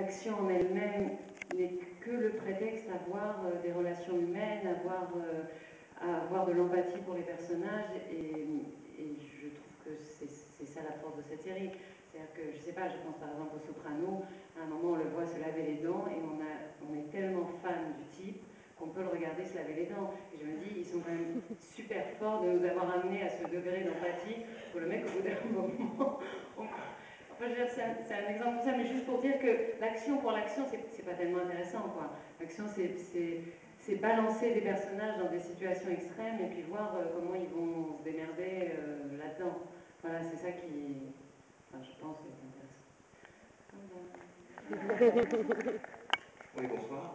l'action en elle-même n'est que le prétexte à voir euh, des relations humaines, euh, à avoir de l'empathie pour les personnages. Et, je trouve que c'est ça la force de cette série. C'est-à-dire que, je sais pas, je pense par exemple au Soprano, à un moment on le voit se laver les dents et on est tellement fan du type qu'on peut le regarder se laver les dents. Et je me dis, ils sont quand même super forts de nous avoir amenés à ce degré d'empathie pour le mec au bout d'un moment. C'est un, exemple comme ça, mais juste pour dire que l'action pour l'action, c'est pas tellement intéressant. quoi. L'action, c'est balancer des personnages dans des situations extrêmes et puis voir euh, comment ils vont se démerder euh, là-dedans. Voilà, c'est ça qui, enfin, je pense, est intéressant. Oui, bonsoir.